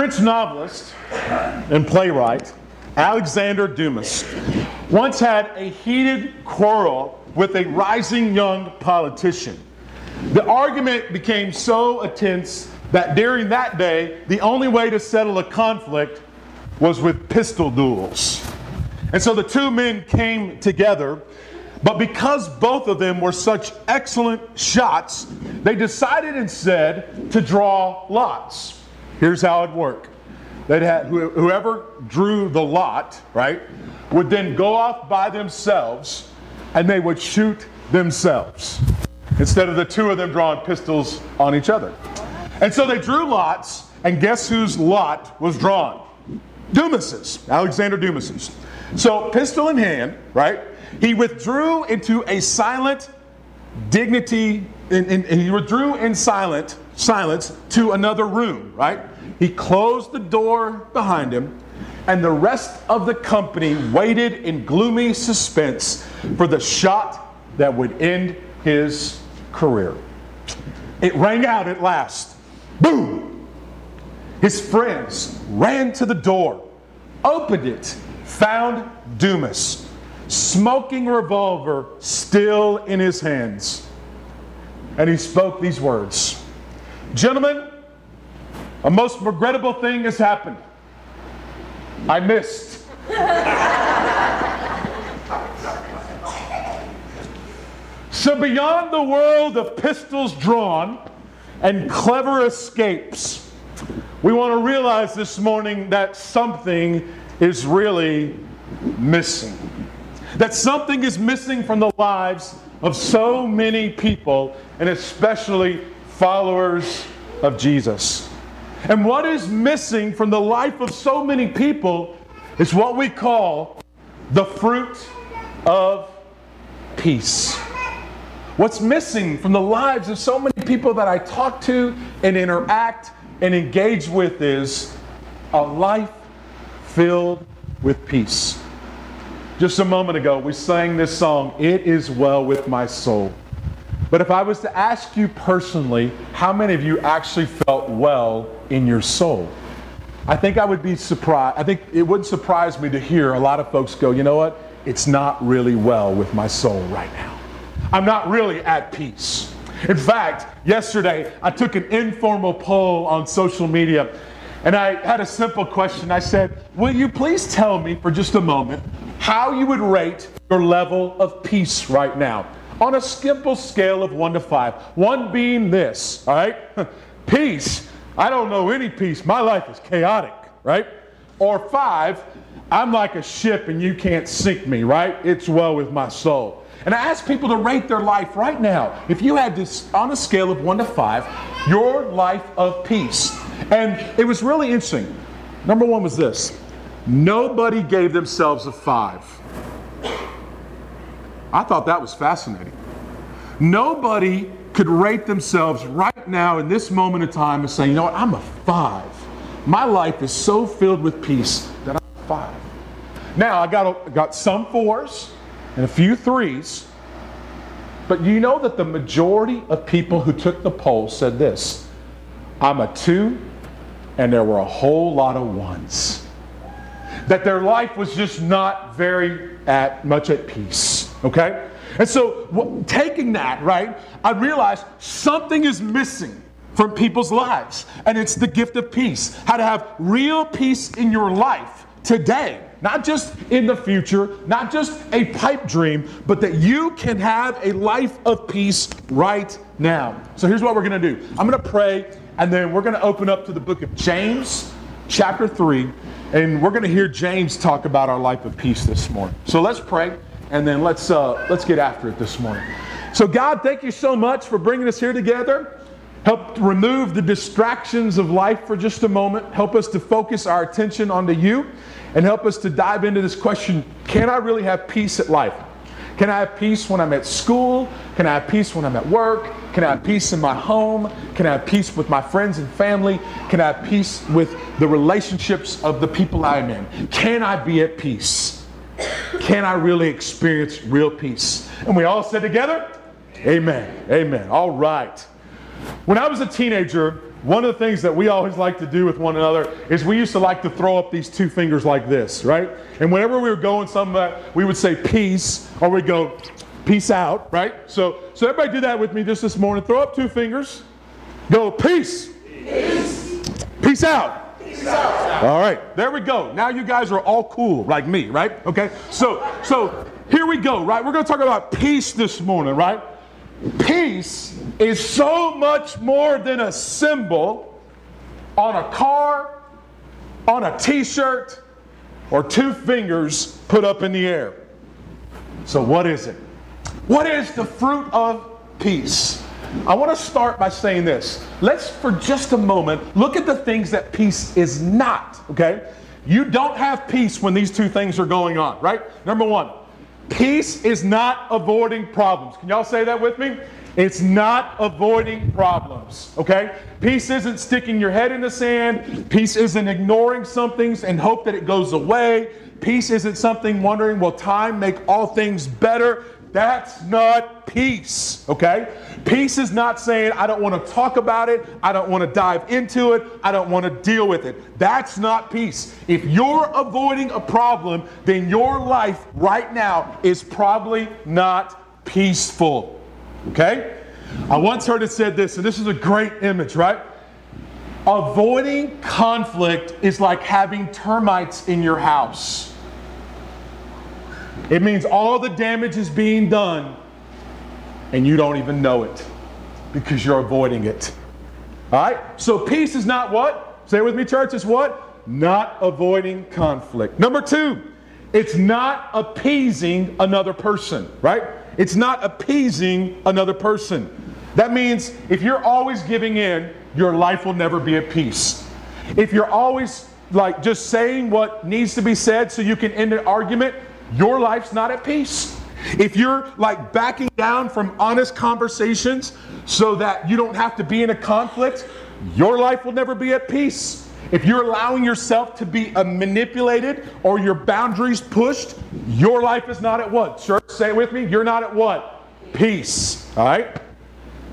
French novelist and playwright Alexander Dumas once had a heated quarrel with a rising young politician. The argument became so intense that during that day, the only way to settle a conflict was with pistol duels. And so the two men came together, but because both of them were such excellent shots, they decided instead to draw lots. Here's how it worked. They'd have, whoever drew the lot, right, would then go off by themselves and they would shoot themselves instead of the two of them drawing pistols on each other. And so they drew lots, and guess whose lot was drawn? Dumas's, Alexander Dumas's. So, pistol in hand, right? He withdrew into a silent dignity, and, and, and he withdrew in silent silence to another room, right? He closed the door behind him, and the rest of the company waited in gloomy suspense for the shot that would end his career. It rang out at last. Boom! His friends ran to the door, opened it, found Dumas, smoking revolver still in his hands. And he spoke these words Gentlemen, a most regrettable thing has happened. I missed. so, beyond the world of pistols drawn and clever escapes, we want to realize this morning that something is really missing. That something is missing from the lives of so many people, and especially followers of Jesus. And what is missing from the life of so many people is what we call the fruit of peace. What's missing from the lives of so many people that I talk to and interact and engage with is a life filled with peace. Just a moment ago, we sang this song, It Is Well With My Soul. But if I was to ask you personally, how many of you actually felt well in your soul? I think I would be surprised. I think it would surprise me to hear a lot of folks go, you know what? It's not really well with my soul right now. I'm not really at peace. In fact, yesterday I took an informal poll on social media and I had a simple question. I said, Will you please tell me for just a moment how you would rate your level of peace right now? on a simple scale of one to five. One being this, all right? peace. I don't know any peace. My life is chaotic, right? Or five, I'm like a ship and you can't sink me, right? It's well with my soul. And I ask people to rate their life right now. If you had this on a scale of one to five, your life of peace. And it was really interesting. Number one was this nobody gave themselves a five. I thought that was fascinating. Nobody could rate themselves right now in this moment of time and say, you know what, I'm a five. My life is so filled with peace that I'm a five. Now, I got, a, got some fours and a few threes, but you know that the majority of people who took the poll said this I'm a two, and there were a whole lot of ones. That their life was just not very at much at peace. Okay? And so, taking that, right, I realized something is missing from people's lives, and it's the gift of peace. How to have real peace in your life today, not just in the future, not just a pipe dream, but that you can have a life of peace right now. So, here's what we're going to do I'm going to pray, and then we're going to open up to the book of James, chapter 3, and we're going to hear James talk about our life of peace this morning. So, let's pray and then let's uh, let's get after it this morning. So God, thank you so much for bringing us here together. Help remove the distractions of life for just a moment. Help us to focus our attention onto you and help us to dive into this question Can I really have peace at life? Can I have peace when I'm at school? Can I have peace when I'm at work? Can I have peace in my home? Can I have peace with my friends and family? Can I have peace with the relationships of the people I'm in? Can I be at peace? Can I really experience real peace? And we all said together, Amen. Amen. All right. When I was a teenager, one of the things that we always like to do with one another is we used to like to throw up these two fingers like this, right? And whenever we were going somewhere, we would say peace, or we'd go peace out, right? So, so everybody do that with me just this morning. Throw up two fingers. Go peace. Peace. Peace out. Peace out. All right, there we go. Now you guys are all cool like me, right? Okay. So, so here we go, right? We're going to talk about peace this morning, right? Peace is so much more than a symbol on a car, on a t shirt, or two fingers put up in the air. So, what is it? What is the fruit of peace? I want to start by saying this. Let's, for just a moment, look at the things that peace is not, okay? You don't have peace when these two things are going on, right? Number one, Peace is not avoiding problems. Can y'all say that with me? It's not avoiding problems, okay? Peace isn't sticking your head in the sand. Peace isn't ignoring some things and hope that it goes away. Peace isn't something wondering, will time make all things better? That's not peace, okay? Peace is not saying, I don't want to talk about it, I don't want to dive into it, I don't want to deal with it. That's not peace. If you're avoiding a problem, then your life right now is probably not peaceful, okay? I once heard it said this, and this is a great image, right? Avoiding conflict is like having termites in your house. It means all the damage is being done and you don't even know it because you're avoiding it. All right? So peace is not what? Say with me, church, is what? Not avoiding conflict. Number two, it's not appeasing another person, right? It's not appeasing another person. That means if you're always giving in, your life will never be at peace. If you're always like just saying what needs to be said so you can end an argument, your life's not at peace. If you're like backing down from honest conversations so that you don't have to be in a conflict, your life will never be at peace. If you're allowing yourself to be uh, manipulated or your boundaries pushed, your life is not at what? Church, say it with me. You're not at what? Peace. All right?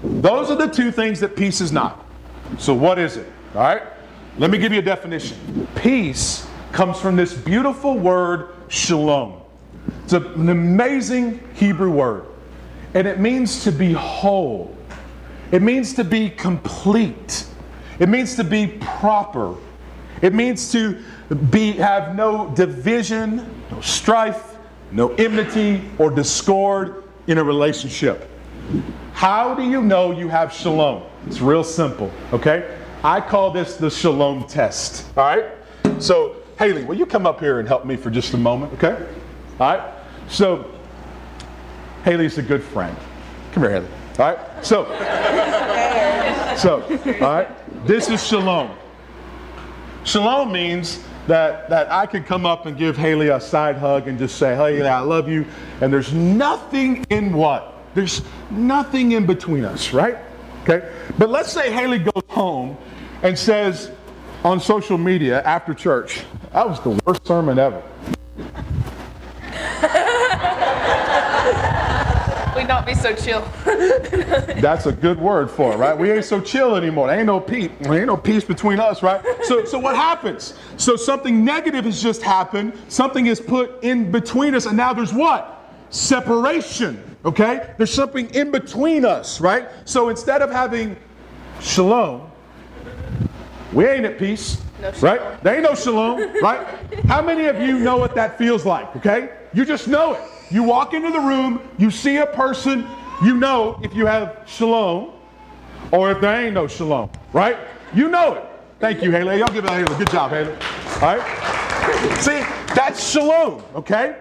Those are the two things that peace is not. So, what is it? All right? Let me give you a definition. Peace comes from this beautiful word, shalom. It's an amazing Hebrew word, and it means to be whole. It means to be complete. It means to be proper. It means to be have no division, no strife, no enmity or discord in a relationship. How do you know you have shalom? It's real simple, okay? I call this the shalom test. All right? So, Haley, will you come up here and help me for just a moment, okay? All right? So, Haley's a good friend. Come here, Haley. All right? So, so, all right? This is shalom. Shalom means that, that I can come up and give Haley a side hug and just say, hey, I love you. And there's nothing in what? There's nothing in between us, right? Okay? But let's say Haley goes home and says on social media after church, that was the worst sermon ever. Not be so chill. That's a good word for it, right? We ain't so chill anymore. There ain't no peace. There ain't no peace between us, right? So, so what happens? So something negative has just happened. Something is put in between us, and now there's what? Separation. Okay? There's something in between us, right? So instead of having shalom, we ain't at peace. No right? There ain't no shalom, right? How many of you know what that feels like? Okay? You just know it. You walk into the room, you see a person, you know if you have shalom or if there ain't no shalom, right? You know it. Thank you, Haley. Y'all give it a Haley. Good job, Haley. All right? See, that's shalom, okay?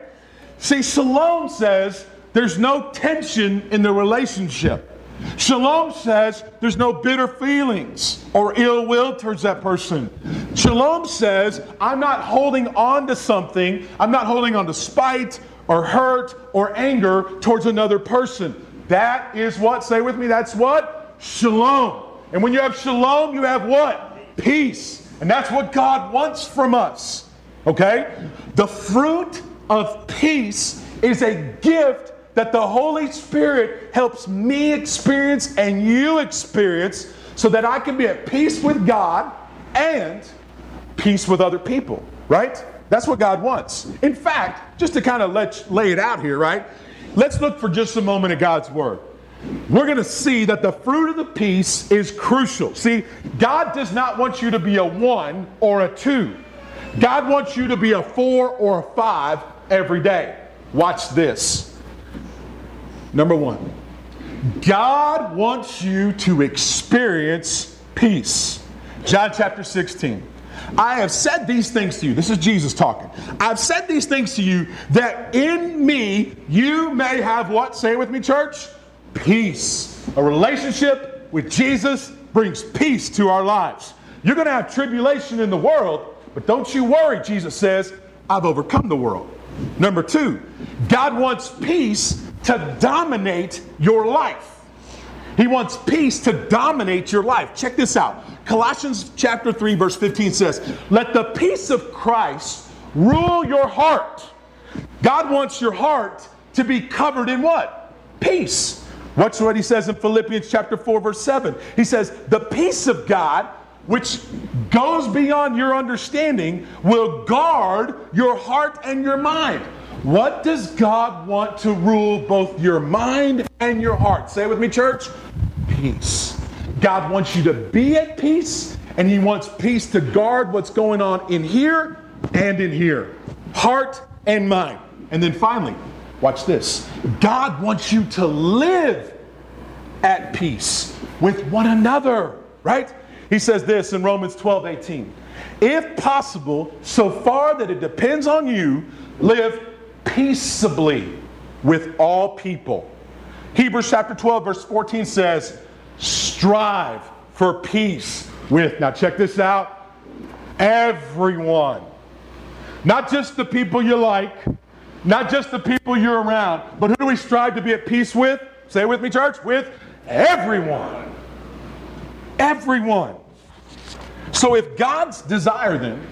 See, shalom says there's no tension in the relationship. Shalom says there's no bitter feelings or ill will towards that person. Shalom says I'm not holding on to something, I'm not holding on to spite or hurt or anger towards another person. That is what, say with me, that's what? Shalom. And when you have shalom, you have what? Peace. And that's what God wants from us. Okay? The fruit of peace is a gift that the Holy Spirit helps me experience and you experience so that I can be at peace with God and peace with other people, right? That's what God wants. In fact, just to kind of let, lay it out here, right? Let's look for just a moment at God's Word. We're going to see that the fruit of the peace is crucial. See, God does not want you to be a one or a two. God wants you to be a four or a five every day. Watch this. Number one, God wants you to experience peace. John chapter 16. I have said these things to you. This is Jesus talking. I've said these things to you that in me you may have what? Say it with me, church. Peace. A relationship with Jesus brings peace to our lives. You're going to have tribulation in the world, but don't you worry, Jesus says, I've overcome the world. Number two, God wants peace to dominate your life. He wants peace to dominate your life. Check this out. Colossians chapter 3 verse 15 says, "Let the peace of Christ rule your heart." God wants your heart to be covered in what? Peace. Watch what he says in Philippians chapter 4 verse 7. He says, "The peace of God which goes beyond your understanding will guard your heart and your mind." What does God want to rule both your mind and your heart? Say it with me, church. Peace. God wants you to be at peace, and He wants peace to guard what's going on in here and in here heart and mind. And then finally, watch this God wants you to live at peace with one another, right? He says this in Romans 12 18. If possible, so far that it depends on you, live peaceably with all people. Hebrews chapter 12, verse 14 says, strive for peace with, now check this out, everyone. Not just the people you like, not just the people you're around, but who do we strive to be at peace with? Say it with me, church, with everyone. Everyone. So if God's desire then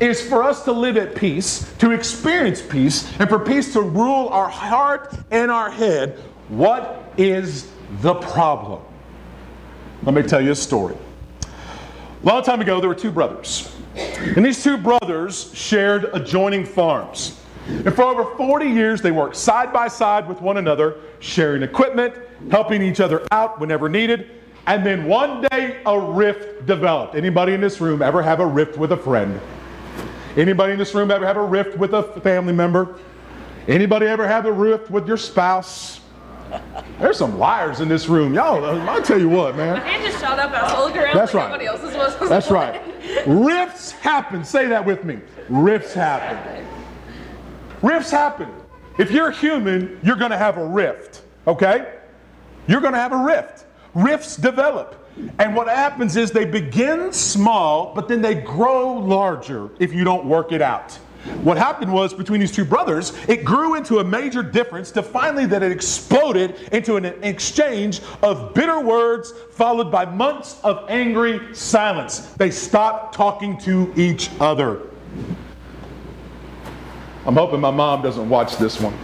is for us to live at peace, to experience peace, and for peace to rule our heart and our head, what is the problem? Let me tell you a story. A long time ago, there were two brothers. And these two brothers shared adjoining farms. And for over 40 years, they worked side by side with one another, sharing equipment, helping each other out whenever needed. And then one day, a rift developed. Anybody in this room ever have a rift with a friend? Anybody in this room ever have a rift with a family member? Anybody ever have a rift with your spouse? There's some liars in this room. Y'all, I'll tell you what, man. My hand just shot up I was looking around That's like right. else's was. That's right. Rifts happen. Say that with me. Rifts happen. Rifts happen. If you're human, you're going to have a rift, okay? You're going to have a rift. Rifts develop. And what happens is they begin small, but then they grow larger if you don't work it out. What happened was between these two brothers, it grew into a major difference to finally that it exploded into an exchange of bitter words followed by months of angry silence. They stopped talking to each other. I'm hoping my mom doesn't watch this one.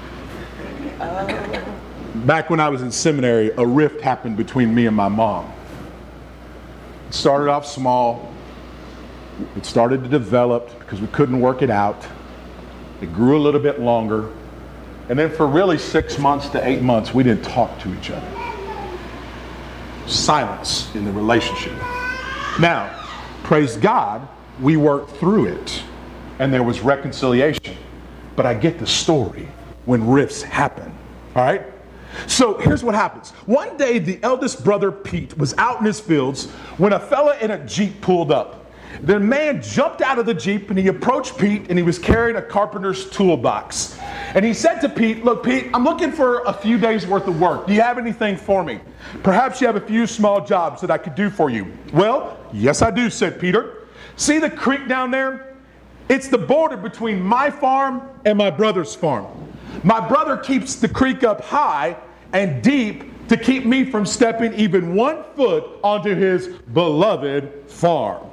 Back when I was in seminary, a rift happened between me and my mom. It started off small. It started to develop because we couldn't work it out. It grew a little bit longer. And then for really six months to eight months, we didn't talk to each other. Silence in the relationship. Now, praise God, we worked through it and there was reconciliation. But I get the story when rifts happen. All right? So here's what happens. One day, the eldest brother, Pete, was out in his fields when a fella in a Jeep pulled up. The man jumped out of the Jeep and he approached Pete and he was carrying a carpenter's toolbox. And he said to Pete, Look, Pete, I'm looking for a few days worth of work. Do you have anything for me? Perhaps you have a few small jobs that I could do for you. Well, yes, I do, said Peter. See the creek down there? It's the border between my farm and my brother's farm. My brother keeps the creek up high and deep to keep me from stepping even one foot onto his beloved farm.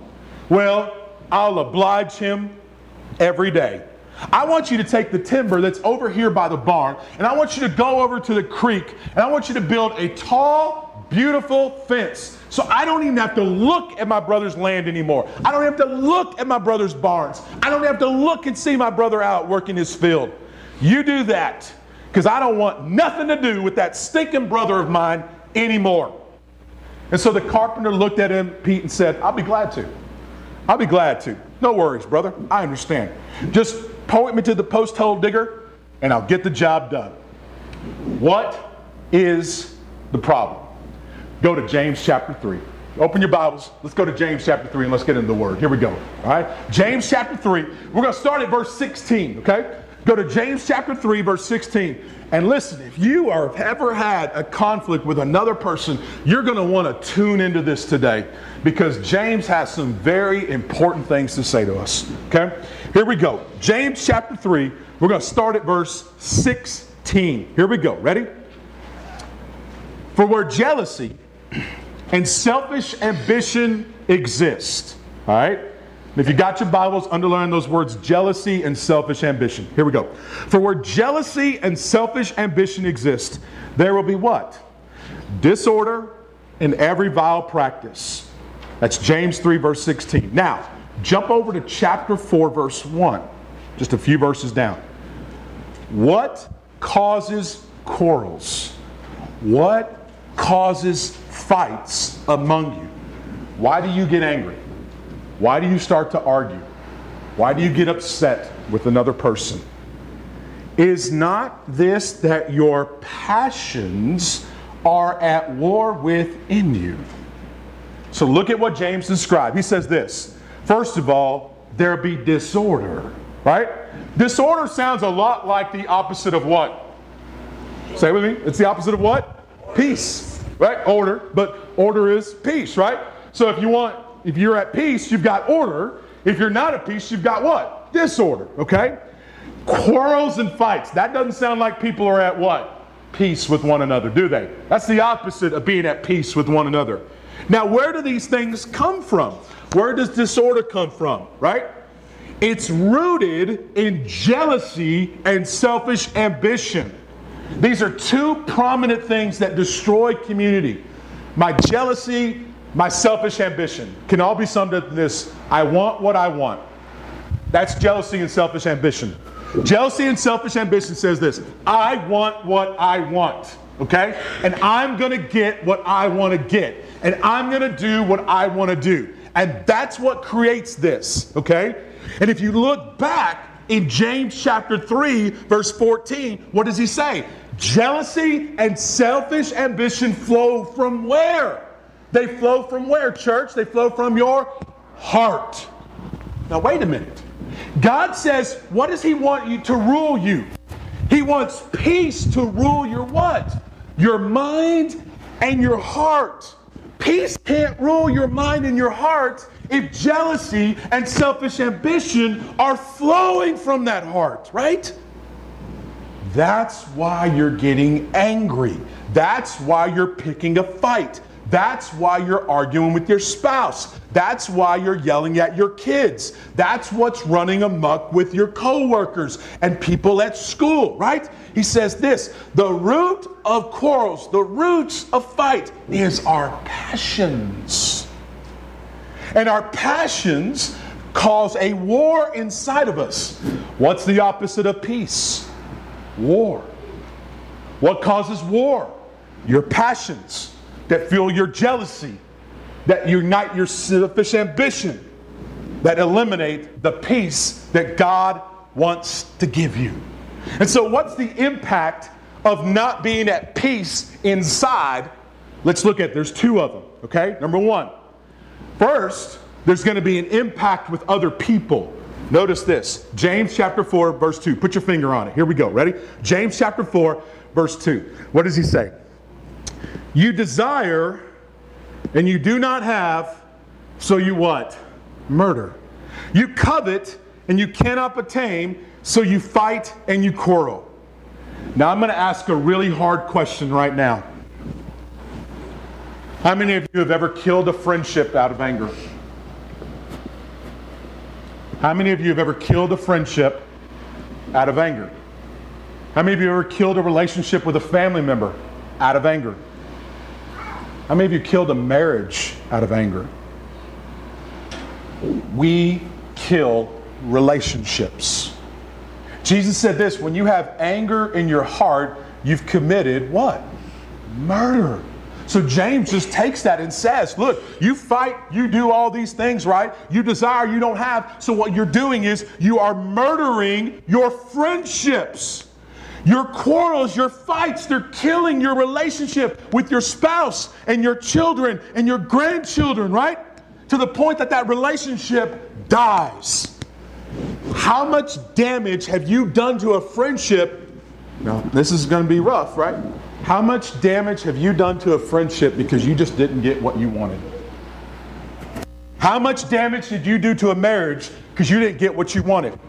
Well, I'll oblige him every day. I want you to take the timber that's over here by the barn, and I want you to go over to the creek, and I want you to build a tall beautiful fence. So I don't even have to look at my brother's land anymore. I don't have to look at my brother's barns. I don't have to look and see my brother out working his field. You do that because I don't want nothing to do with that stinking brother of mine anymore. And so the carpenter looked at him, Pete, and said, I'll be glad to. I'll be glad to. No worries, brother. I understand. Just point me to the post hole digger and I'll get the job done. What is the problem? Go to James chapter 3. Open your Bibles. Let's go to James chapter 3 and let's get into the word. Here we go. All right? James chapter 3. We're going to start at verse 16, okay? Go to James chapter 3, verse 16. And listen, if you are ever had a conflict with another person, you're going to want to tune into this today because James has some very important things to say to us. Okay? Here we go. James chapter 3, we're going to start at verse 16. Here we go. Ready? For where jealousy and selfish ambition exist, all right? If you got your Bibles, underline those words jealousy and selfish ambition. Here we go. For where jealousy and selfish ambition exist, there will be what? Disorder and every vile practice. That's James 3, verse 16. Now, jump over to chapter 4, verse 1, just a few verses down. What causes quarrels? What causes fights among you? Why do you get angry? Why do you start to argue? Why do you get upset with another person? Is not this that your passions are at war within you? So look at what James described. He says this First of all, there be disorder, right? Disorder sounds a lot like the opposite of what? Say with me. It's the opposite of what? Peace, right? Order, but order is peace, right? So if you want if you're at peace, you've got order. If you're not at peace, you've got what? Disorder, okay? Quarrels and fights. That doesn't sound like people are at what? Peace with one another, do they? That's the opposite of being at peace with one another. Now, where do these things come from? Where does disorder come from, right? It's rooted in jealousy and selfish ambition. These are two prominent things that destroy community. My jealousy my selfish ambition can all be summed up in this I want what I want. That's jealousy and selfish ambition. Jealousy and selfish ambition says this I want what I want, okay? And I'm gonna get what I wanna get. And I'm gonna do what I wanna do. And that's what creates this, okay? And if you look back in James chapter 3, verse 14, what does he say? Jealousy and selfish ambition flow from where? They flow from where, church? They flow from your heart. Now, wait a minute. God says, what does He want you to rule you? He wants peace to rule your what? Your mind and your heart. Peace can't rule your mind and your heart if jealousy and selfish ambition are flowing from that heart, right? That's why you're getting angry. That's why you're picking a fight. That's why you're arguing with your spouse. That's why you're yelling at your kids. That's what's running amuck with your coworkers and people at school, right? He says this the root of quarrels, the roots of fight is our passions. And our passions cause a war inside of us. What's the opposite of peace? War. What causes war? Your passions that fuel your jealousy, that unite your selfish ambition, that eliminate the peace that God wants to give you. And so, what's the impact of not being at peace inside? Let's look at there's two of them, okay? Number one, first, there's going to be an impact with other people. Notice this James chapter 4, verse 2. Put your finger on it. Here we go. Ready? James chapter 4, verse 2. What does he say? You desire and you do not have, so you what? Murder. You covet and you cannot attain, so you fight and you quarrel. Now I'm going to ask a really hard question right now. How many of you have ever killed a friendship out of anger? How many of you have ever killed a friendship out of anger? How many of you have ever killed a relationship with a family member out of anger? How many of you killed a marriage out of anger? We kill relationships. Jesus said this when you have anger in your heart, you've committed what? Murder. So James just takes that and says, Look, you fight, you do all these things, right? You desire, you don't have. So what you're doing is you are murdering your friendships. Your quarrels, your fights, they're killing your relationship with your spouse and your children and your grandchildren, right? To the point that that relationship dies. How much damage have you done to a friendship? Now, this is going to be rough, right? How much damage have you done to a friendship because you just didn't get what you wanted? How much damage did you do to a marriage because you didn't get what you wanted?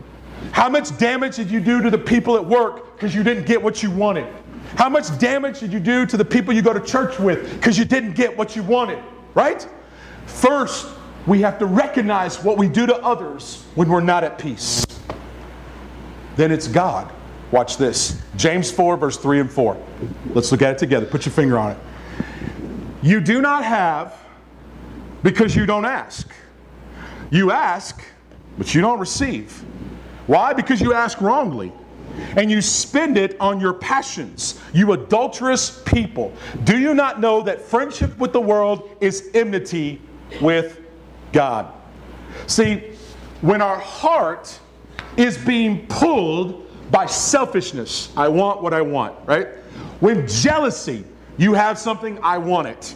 How much damage did you do to the people at work because you didn't get what you wanted? How much damage did you do to the people you go to church with because you didn't get what you wanted? Right? First, we have to recognize what we do to others when we're not at peace. Then it's God. Watch this James 4, verse 3 and 4. Let's look at it together. Put your finger on it. You do not have because you don't ask. You ask, but you don't receive. Why? Because you ask wrongly and you spend it on your passions, you adulterous people. Do you not know that friendship with the world is enmity with God? See, when our heart is being pulled by selfishness, I want what I want, right? When jealousy, you have something, I want it.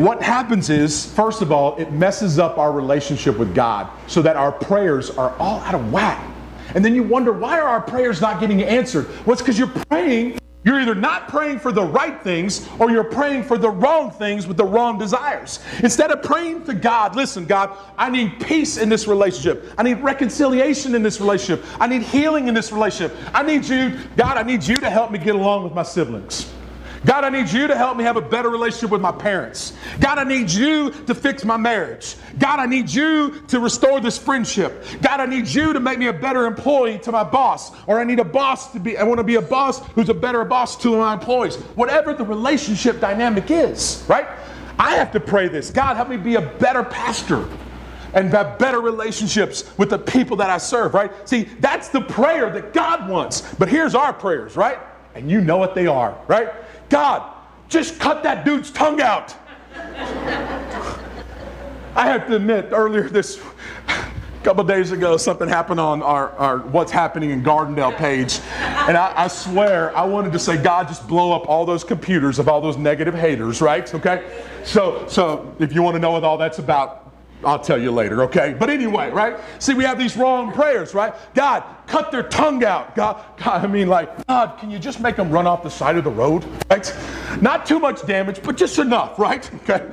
What happens is, first of all, it messes up our relationship with God so that our prayers are all out of whack. And then you wonder, why are our prayers not getting answered? Well, it's because you're praying. You're either not praying for the right things or you're praying for the wrong things with the wrong desires. Instead of praying to God, listen, God, I need peace in this relationship. I need reconciliation in this relationship. I need healing in this relationship. I need you, God, I need you to help me get along with my siblings. God, I need you to help me have a better relationship with my parents. God, I need you to fix my marriage. God, I need you to restore this friendship. God, I need you to make me a better employee to my boss. Or I need a boss to be, I want to be a boss who's a better boss to my employees. Whatever the relationship dynamic is, right? I have to pray this. God, help me be a better pastor and have better relationships with the people that I serve, right? See, that's the prayer that God wants. But here's our prayers, right? And you know what they are, right? God, just cut that dude's tongue out. I have to admit, earlier this couple days ago, something happened on our, our What's Happening in Gardendale page. And I, I, swear, I wanted to say, God, just blow up all those computers of all those negative haters, right? Okay? So, so if you want to know what all that's about, I'll tell you later, okay? But anyway, right? See, we have these wrong prayers, right? God, cut their tongue out. God, God, I mean, like, God, can you just make them run off the side of the road, right? Not too much damage, but just enough, right? Okay.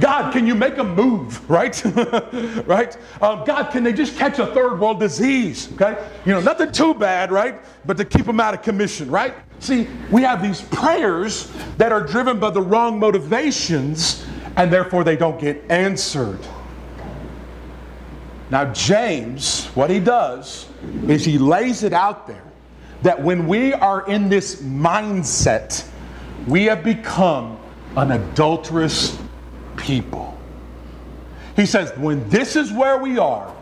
God, can you make them move, right? right? Um, God, can they just catch a third world disease, okay? You know, nothing too bad, right? But to keep them out of commission, right? See, we have these prayers that are driven by the wrong motivations, and therefore they don't get answered. Now, James, what he does is he lays it out there that when we are in this mindset, we have become an adulterous people. He says, when this is where we are,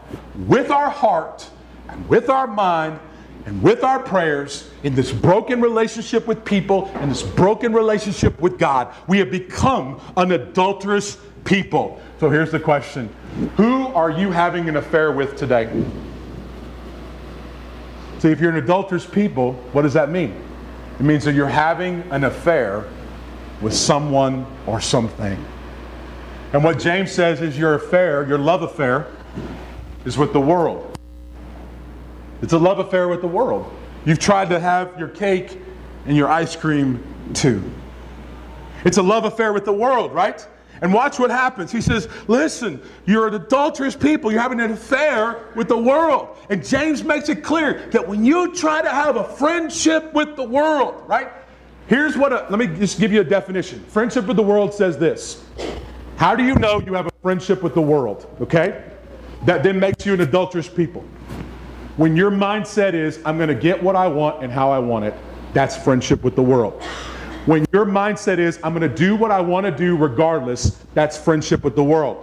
with our heart and with our mind and with our prayers, in this broken relationship with people and this broken relationship with God, we have become an adulterous people. So here's the question Who are you having an affair with today? See, if you're an adulterous people, what does that mean? It means that you're having an affair with someone or something. And what James says is your affair, your love affair, is with the world. It's a love affair with the world. You've tried to have your cake and your ice cream too. It's a love affair with the world, right? And watch what happens. He says, Listen, you're an adulterous people. You're having an affair with the world. And James makes it clear that when you try to have a friendship with the world, right? Here's what, a, let me just give you a definition. Friendship with the world says this How do you know you have a friendship with the world? Okay? That then makes you an adulterous people. When your mindset is, I'm going to get what I want and how I want it, that's friendship with the world. When your mindset is, I'm going to do what I want to do regardless, that's friendship with the world.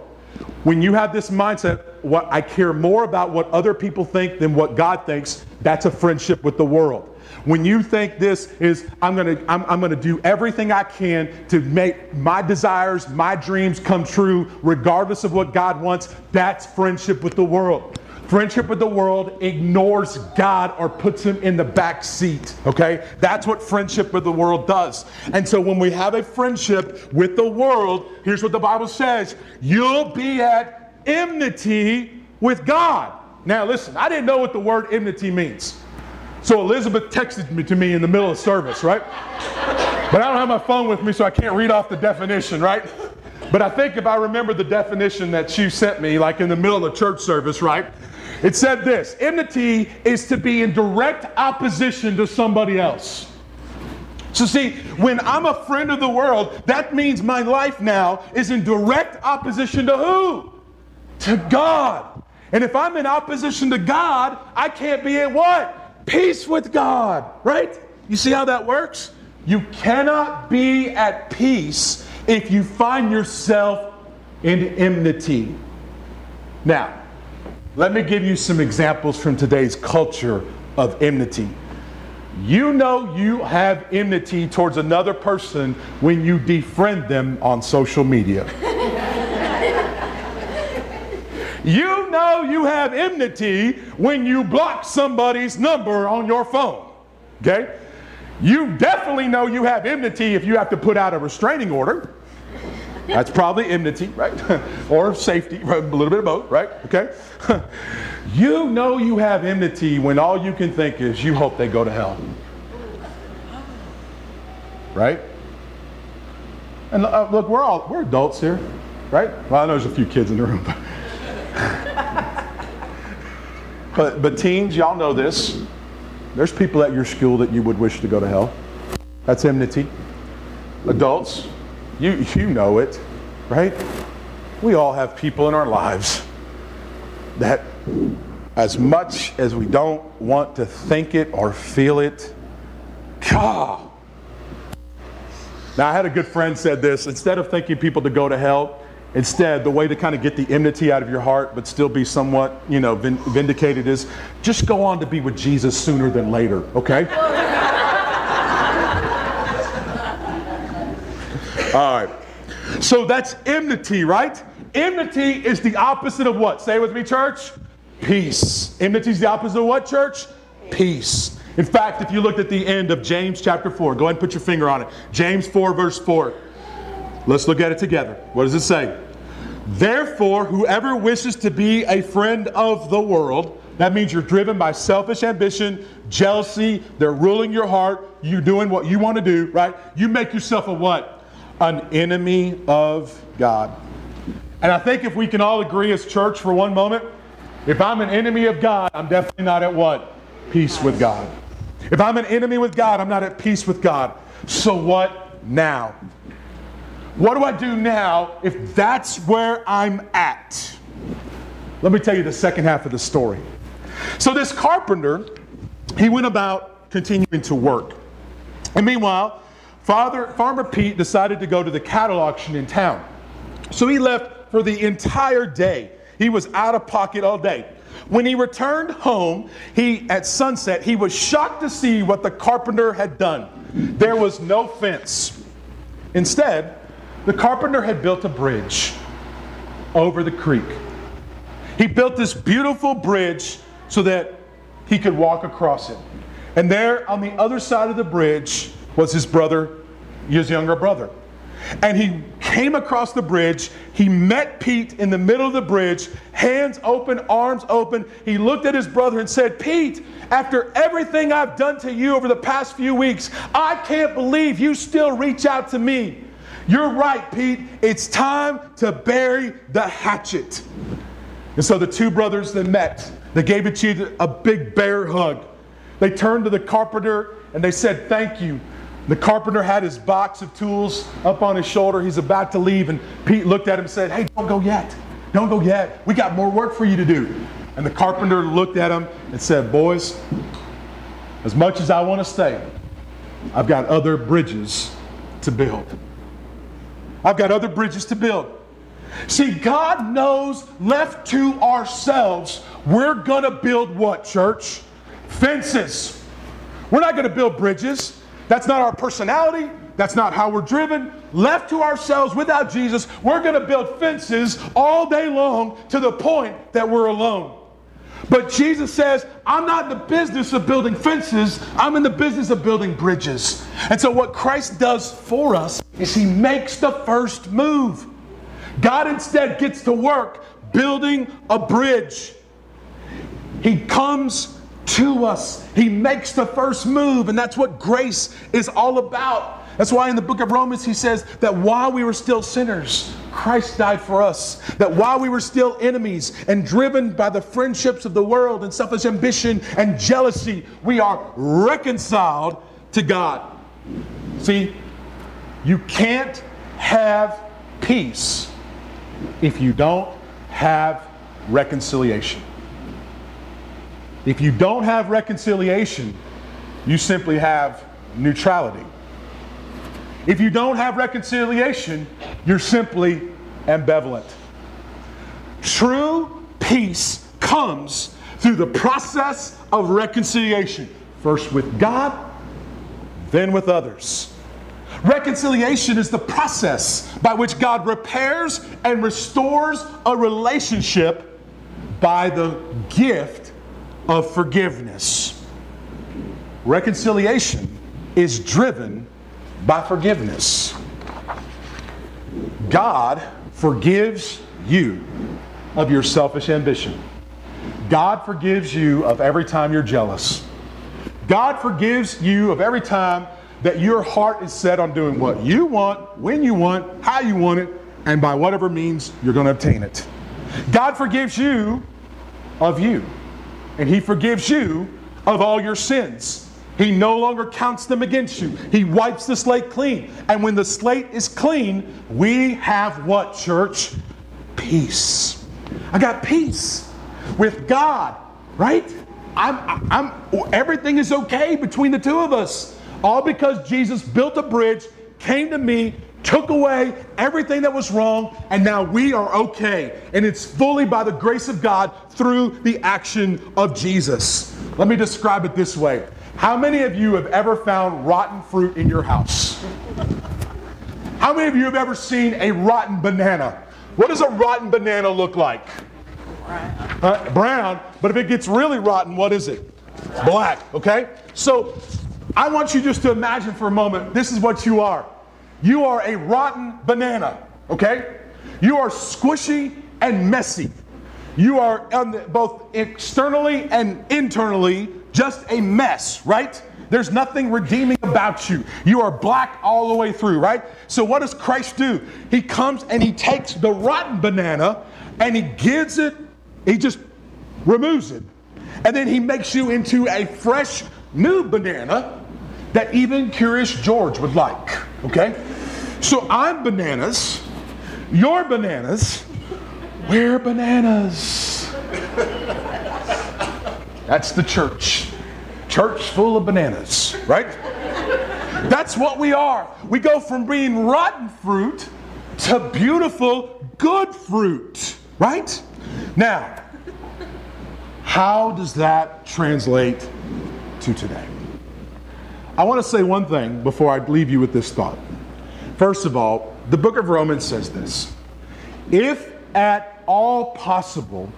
When you have this mindset, what I care more about what other people think than what God thinks, that's a friendship with the world. When you think this is, I'm gonna, I'm, I'm gonna do everything I can to make my desires, my dreams come true, regardless of what God wants, that's friendship with the world. Friendship with the world ignores God or puts him in the back seat, okay? That's what friendship with the world does. And so when we have a friendship with the world, here's what the Bible says you'll be at enmity with God. Now, listen, I didn't know what the word enmity means. So Elizabeth texted me to me in the middle of service, right? But I don't have my phone with me, so I can't read off the definition, right? But I think if I remember the definition that she sent me, like in the middle of church service, right? It said this enmity is to be in direct opposition to somebody else. So, see, when I'm a friend of the world, that means my life now is in direct opposition to who? To God. And if I'm in opposition to God, I can't be at what? Peace with God, right? You see how that works? You cannot be at peace if you find yourself in enmity. Now, let me give you some examples from today's culture of enmity. You know you have enmity towards another person when you defriend them on social media. you know you have enmity when you block somebody's number on your phone. Okay? You definitely know you have enmity if you have to put out a restraining order. That's probably enmity, right? or safety, a little bit of both, right? Okay? you know you have enmity when all you can think is you hope they go to hell. Right? And uh, look, we're all we're adults here, right? Well, I know there's a few kids in the room, but but, but teens, y'all know this. There's people at your school that you would wish to go to hell. That's enmity. Adults, you, you know it, right? We all have people in our lives that, as much as we don't want to think it or feel it, God. Now, I had a good friend said this instead of thinking people to go to hell, instead, the way to kind of get the enmity out of your heart but still be somewhat, you know, vindicated is just go on to be with Jesus sooner than later, okay? All right. So that's enmity, right? Enmity is the opposite of what? Say with me, church. Peace. Enmity is the opposite of what, church? Peace. In fact, if you looked at the end of James chapter 4, go ahead and put your finger on it. James 4, verse 4. Let's look at it together. What does it say? Therefore, whoever wishes to be a friend of the world, that means you're driven by selfish ambition, jealousy, they're ruling your heart, you're doing what you want to do, right? You make yourself a what? An enemy of God. And I think if we can all agree as church for one moment, if I'm an enemy of God, I'm definitely not at what? Peace with God. If I'm an enemy with God, I'm not at peace with God. So what now? What do I do now if that's where I'm at? Let me tell you the second half of the story. So, this carpenter, he went about continuing to work. And meanwhile, Father, Farmer Pete decided to go to the cattle auction in town. So he left for the entire day. He was out of pocket all day. When he returned home, he at sunset, he was shocked to see what the carpenter had done. There was no fence. Instead, the carpenter had built a bridge over the creek. He built this beautiful bridge so that he could walk across it. And there on the other side of the bridge was his brother, his younger brother. And he came across the bridge. He met Pete in the middle of the bridge, hands open, arms open. He looked at his brother and said, Pete, after everything I've done to you over the past few weeks, I can't believe you still reach out to me. You're right, Pete. It's time to bury the hatchet. And so the two brothers that met, they gave each other a big bear hug. They turned to the carpenter and they said, Thank you the carpenter had his box of tools up on his shoulder. He's about to leave, and Pete looked at him and said, Hey, don't go yet. Don't go yet. We got more work for you to do. And the carpenter looked at him and said, Boys, as much as I want to stay, I've got other bridges to build. I've got other bridges to build. See, God knows left to ourselves, we're going to build what, church? Fences. We're not going to build bridges. That's not our personality. That's not how we're driven. Left to ourselves without Jesus, we're going to build fences all day long to the point that we're alone. But Jesus says, I'm not in the business of building fences, I'm in the business of building bridges. And so, what Christ does for us is He makes the first move. God instead gets to work building a bridge. He comes to us, He makes the first move, and that's what grace is all about. That's why in the book of Romans he says that while we were still sinners, Christ died for us. That while we were still enemies and driven by the friendships of the world and selfish ambition and jealousy, we are reconciled to God. See, you can't have peace if you don't have reconciliation. If you don't have reconciliation, you simply have neutrality. If you don't have reconciliation, you're simply ambivalent. True peace comes through the process of reconciliation, first with God, then with others. Reconciliation is the process by which God repairs and restores a relationship by the gift of forgiveness. Reconciliation is driven by forgiveness. God forgives you of your selfish ambition. God forgives you of every time you're jealous. God forgives you of every time that your heart is set on doing what you want, when you want, how you want it, and by whatever means you're going to obtain it. God forgives you of you, and He forgives you of all your sins. He no longer counts them against you. He wipes the slate clean. And when the slate is clean, we have what, church? Peace. I got peace with God, right? I'm, I'm, everything is okay between the two of us. All because Jesus built a bridge, came to me, took away everything that was wrong, and now we are okay. And it's fully by the grace of God through the action of Jesus. Let me describe it this way how many of you have ever found rotten fruit in your house? How many of you have ever seen a rotten banana? What does a rotten banana look like? Brown. Uh, brown, but if it gets really rotten, what is it? Black, okay? So I want you just to imagine for a moment this is what you are. You are a rotten banana, okay? You are squishy and messy. You are both externally and internally just a mess, right? There's nothing redeeming about you. You are black all the way through, right? So, what does Christ do? He comes and he takes the rotten banana and he gives it, he just removes it. And then he makes you into a fresh new banana that even Curious George would like, okay? So, I'm bananas, you're bananas, we're bananas. That's the church. Church full of bananas, right? That's what we are. We go from being rotten fruit to beautiful, good fruit, right? Now, how does that translate to today? I want to say one thing before I leave you with this thought. First of all, the book of Romans says this If at all possible,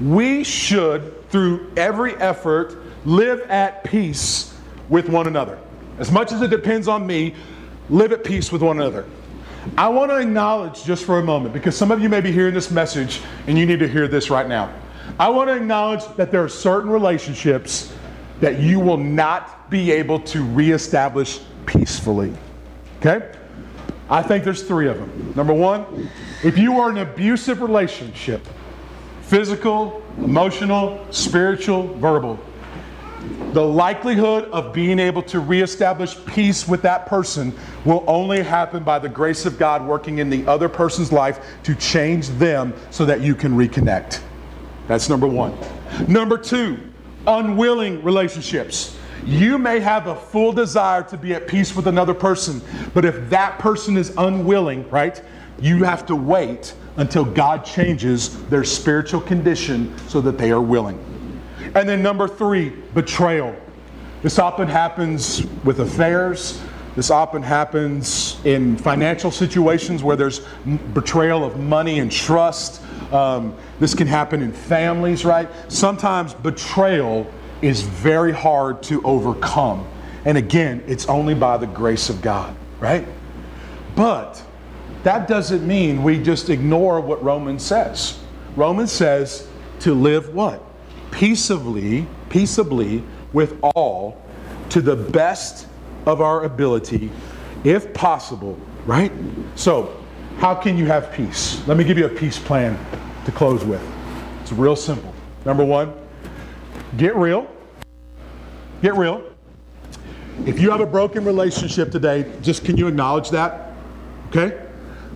we should, through every effort, live at peace with one another. As much as it depends on me, live at peace with one another. I want to acknowledge just for a moment, because some of you may be hearing this message and you need to hear this right now. I want to acknowledge that there are certain relationships that you will not be able to reestablish peacefully. Okay? I think there's three of them. Number one, if you are in an abusive relationship, physical, emotional, spiritual, verbal, the likelihood of being able to reestablish peace with that person will only happen by the grace of God working in the other person's life to change them so that you can reconnect. That's number one. Number two, unwilling relationships. You may have a full desire to be at peace with another person, but if that person is unwilling, right, you have to wait until God changes their spiritual condition so that they are willing. And then number three, betrayal. This often happens with affairs. This often happens in financial situations where there's betrayal of money and trust. Um, this can happen in families, right? Sometimes betrayal is very hard to overcome. And again, it's only by the grace of God, right? But that doesn't mean we just ignore what Romans says. Romans says to live what? Peaceably, peaceably with all to the best of our ability, if possible, right? So, how can you have peace? Let me give you a peace plan to close with. It's real simple. Number one, get real. Get real. If you have a broken relationship today, just can you acknowledge that? Okay?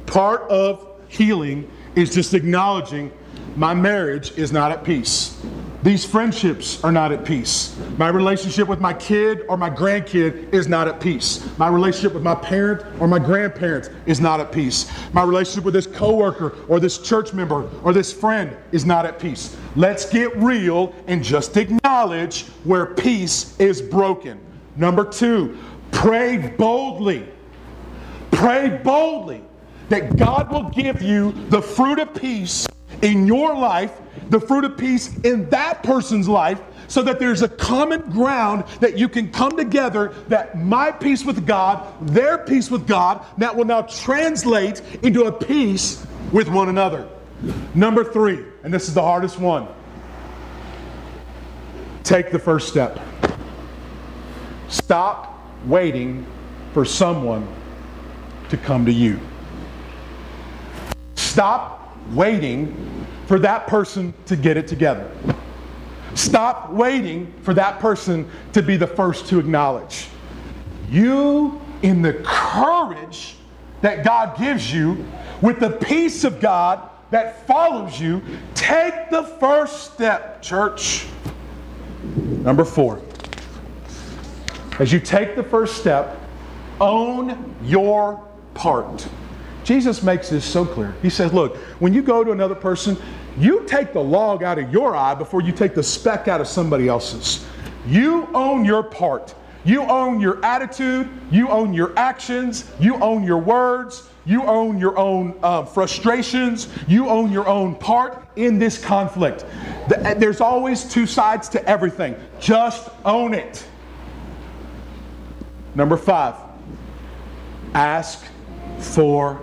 Part of healing is just acknowledging my marriage is not at peace. These friendships are not at peace. My relationship with my kid or my grandkid is not at peace. My relationship with my parent or my grandparents is not at peace. My relationship with this coworker or this church member or this friend is not at peace. Let's get real and just acknowledge where peace is broken. Number two, pray boldly. Pray boldly that God will give you the fruit of peace in your life, the fruit of peace in that person's life, so that there's a common ground that you can come together that my peace with God, their peace with God, that will now translate into a peace with one another. Number three, and this is the hardest one take the first step. Stop waiting for someone to come to you. Stop waiting for that person to get it together. Stop waiting for that person to be the first to acknowledge. You, in the courage that God gives you, with the peace of God that follows you, take the first step, church. Number four, as you take the first step, own your part. Jesus makes this so clear. He says, Look, when you go to another person, you take the log out of your eye before you take the speck out of somebody else's. You own your part. You own your attitude. You own your actions. You own your words. You own your own uh, frustrations. You own your own part in this conflict. There's always two sides to everything. Just own it. Number five, ask for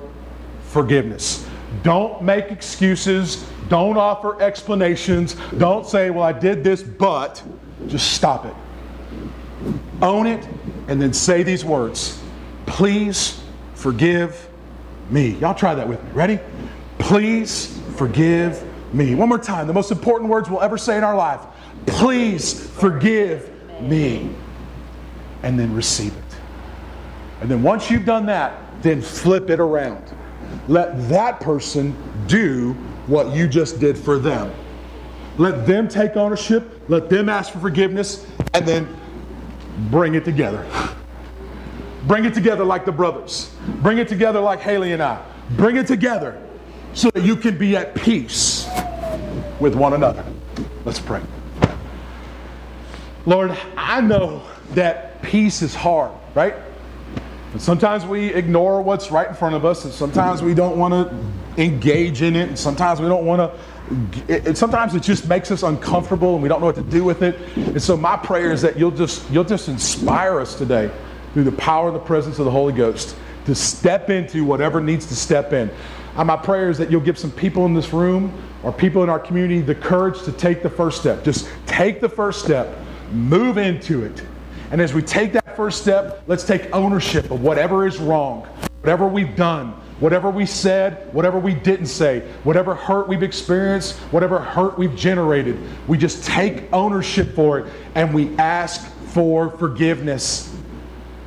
forgiveness. Don't make excuses. Don't offer explanations. Don't say, well, I did this, but just stop it. Own it and then say these words Please forgive me. Y'all try that with me. Ready? Please forgive me. One more time. The most important words we'll ever say in our life. Please forgive me. And then receive it. And then once you've done that, then flip it around. Let that person do what you just did for them. Let them take ownership, let them ask for forgiveness, and then bring it together. Bring it together like the brothers. Bring it together like Haley and I. Bring it together so that you can be at peace with one another. Let's pray. Lord, I know that peace is hard, right? And sometimes we ignore what's right in front of us, and sometimes we don't want to engage in it, and sometimes we don't want to. It, sometimes it just makes us uncomfortable, and we don't know what to do with it. And so my prayer is that you'll just you'll just inspire us today through the power and the presence of the Holy Ghost to step into whatever needs to step in. And my prayer is that you'll give some people in this room or people in our community the courage to take the first step. Just take the first step, move into it, and as we take that first step, let's take ownership of whatever is wrong, whatever we've done, whatever we said, whatever we didn't say, whatever hurt we've experienced, whatever hurt we've generated. We just take ownership for it and we ask for forgiveness.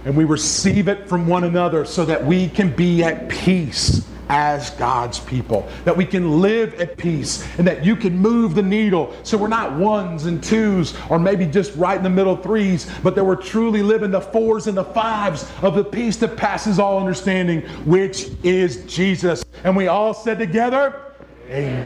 And we receive it from one another so that we can be at peace as God's people, that we can live at peace, and that you can move the needle so we're not ones and twos or maybe just right in the middle threes, but that we're truly living the fours and the fives of the peace that passes all understanding, which is Jesus. And we all said together, Amen.